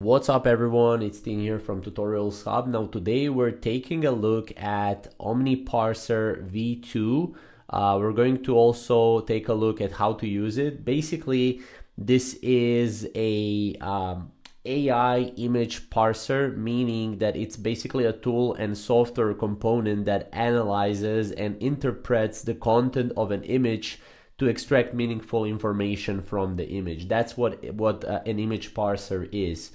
What's up everyone, it's Tin here from Tutorials Hub. Now today we're taking a look at OmniParser V2. Uh, we're going to also take a look at how to use it. Basically, this is a um, AI image parser, meaning that it's basically a tool and software component that analyzes and interprets the content of an image to extract meaningful information from the image. That's what what uh, an image parser is.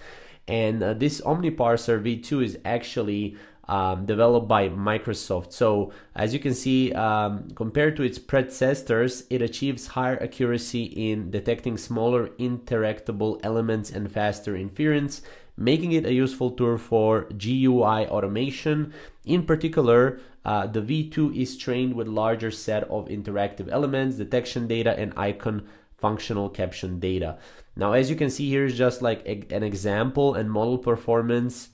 And uh, this OmniParser V2 is actually um, developed by Microsoft. So as you can see, um, compared to its predecessors, it achieves higher accuracy in detecting smaller interactable elements and faster inference, making it a useful tool for GUI automation. In particular, uh, the V2 is trained with larger set of interactive elements, detection data, and icon functional caption data. Now, as you can see here is just like a, an example and model performance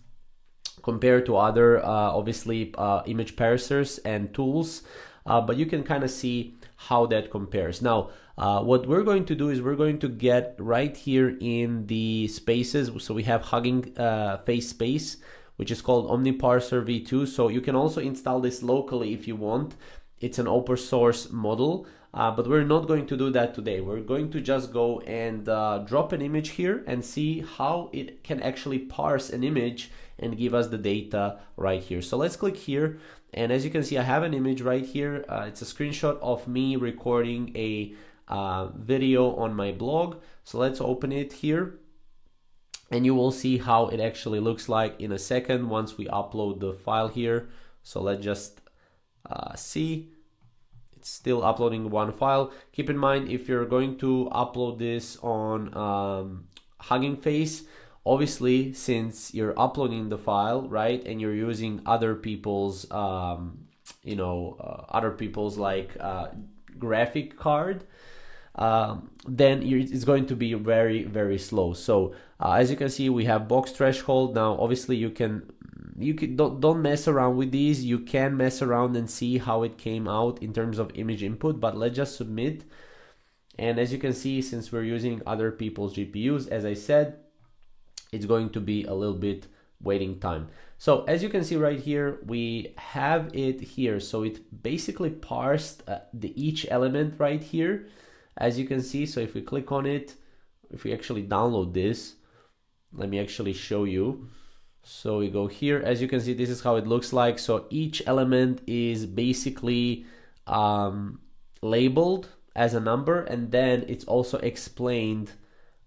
compared to other, uh, obviously, uh, image parsers and tools, uh, but you can kind of see how that compares. Now, uh, what we're going to do is we're going to get right here in the spaces. So we have Hugging uh, Face space, which is called OmniParser V2. So you can also install this locally if you want. It's an open source model. Uh, but we're not going to do that today. We're going to just go and uh, drop an image here and see how it can actually parse an image and give us the data right here. So let's click here. And as you can see, I have an image right here. Uh, it's a screenshot of me recording a uh, video on my blog. So let's open it here. And you will see how it actually looks like in a second once we upload the file here. So let's just uh, see it's still uploading one file. Keep in mind if you're going to upload this on um, Hugging Face, obviously since you're uploading the file, right, and you're using other people's, um, you know, uh, other people's like uh, graphic card, um, then it's going to be very very slow. So uh, as you can see, we have box threshold. Now, obviously, you can you can don't don't mess around with these. You can mess around and see how it came out in terms of image input but let's just submit. And as you can see since we're using other people's GPUs as I said it's going to be a little bit waiting time. So as you can see right here we have it here. So it basically parsed uh, the each element right here as you can see so if we click on it if we actually download this let me actually show you so we go here, as you can see, this is how it looks like. So each element is basically um, labeled as a number and then it's also explained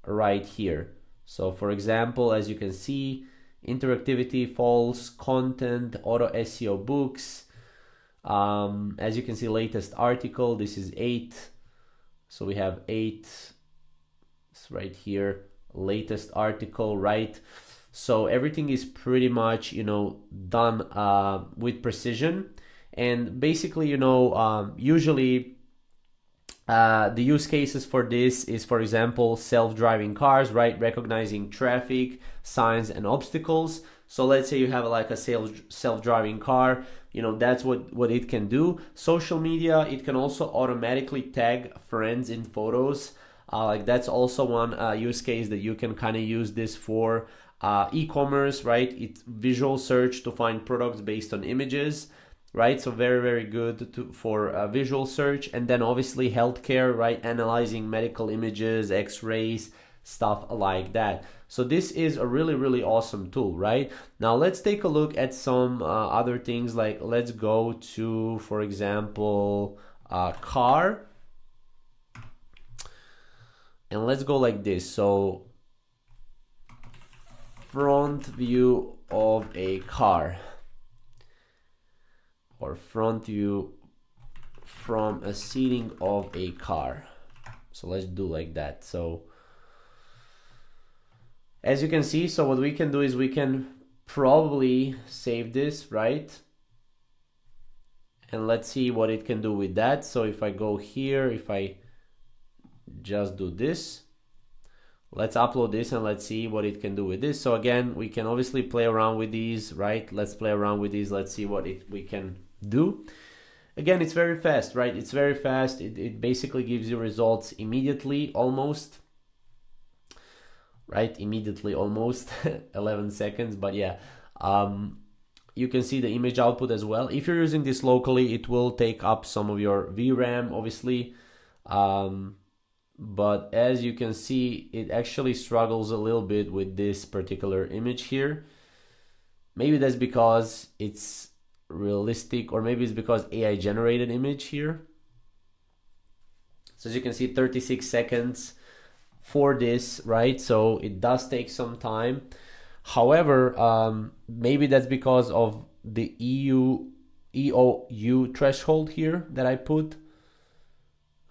right here. So for example, as you can see, interactivity, false, content, auto SEO books. Um, as you can see, latest article, this is eight. So we have eight, it's right here, latest article, right? So everything is pretty much, you know, done uh, with precision. And basically, you know, um, usually uh, the use cases for this is, for example, self-driving cars, right? Recognizing traffic, signs, and obstacles. So let's say you have like a self-driving car, you know, that's what, what it can do. Social media, it can also automatically tag friends in photos. Uh, like that's also one uh, use case that you can kind of use this for uh, e-commerce, right? It's visual search to find products based on images, right? So very, very good to, for uh, visual search. And then obviously healthcare, right? Analyzing medical images, x-rays, stuff like that. So this is a really, really awesome tool, right? Now let's take a look at some uh, other things like let's go to, for example, uh, car. And let's go like this. So front view of a car or front view from a seating of a car so let's do like that so as you can see so what we can do is we can probably save this right? And let's see what it can do with that. So if I go here if I just do this let's upload this and let's see what it can do with this. So again we can obviously play around with these right? Let's play around with these. Let's see what it we can do. Again it's very fast right? It's very fast. It, it basically gives you results immediately almost right? Immediately almost 11 seconds but yeah um, you can see the image output as well. If you're using this locally it will take up some of your VRAM obviously um, but as you can see it actually struggles a little bit with this particular image here. Maybe that's because it's realistic or maybe it's because AI generated image here. So as you can see 36 seconds for this, right? So it does take some time. However, um, maybe that's because of the EU IOU threshold here that I put.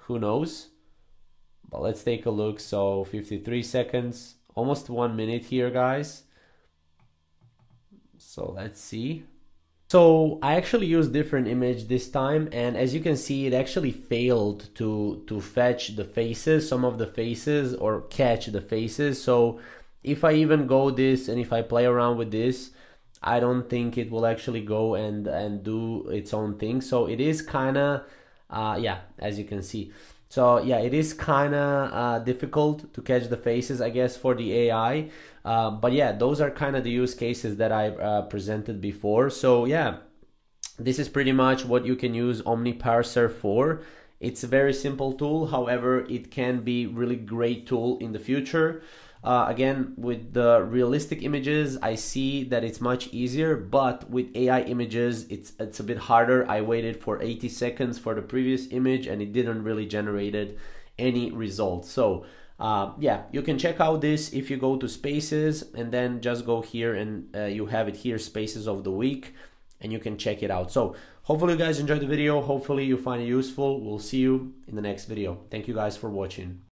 Who knows? But let's take a look. So 53 seconds, almost one minute here, guys. So let's see. So I actually used different image this time and as you can see it actually failed to to fetch the faces, some of the faces or catch the faces. So if I even go this and if I play around with this, I don't think it will actually go and and do its own thing. So it is kind of uh, yeah, as you can see. So yeah, it is kind of uh, difficult to catch the faces, I guess, for the AI. Uh, but yeah, those are kind of the use cases that I uh, presented before. So yeah, this is pretty much what you can use OmniParser for. It's a very simple tool. However, it can be really great tool in the future. Uh, again, with the realistic images, I see that it's much easier, but with AI images, it's it's a bit harder. I waited for 80 seconds for the previous image and it didn't really generated any results. So uh, yeah, you can check out this if you go to spaces and then just go here and uh, you have it here, spaces of the week, and you can check it out. So hopefully you guys enjoyed the video. Hopefully you find it useful. We'll see you in the next video. Thank you guys for watching.